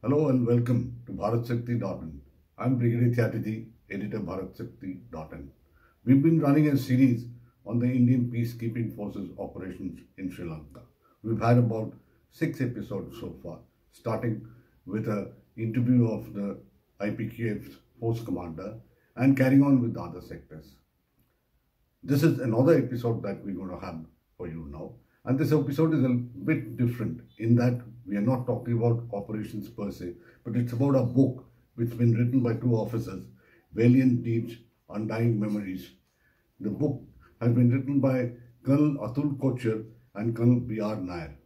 Hello and welcome to BharatShakti.in. I'm Brigadier Chatterjee, editor BharatShakti.in. We've been running a series on the Indian peacekeeping forces operations in Sri Lanka. We've had about six episodes so far, starting with an interview of the IPKF's force commander and carrying on with the other sectors. This is another episode that we're going to have for you now. And this episode is a bit different in that we are not talking about operations per se, but it's about a book which has been written by two officers, Valiant Deeds, Undying Memories. The book has been written by Colonel Atul Kochhar and Colonel B.R. Nair.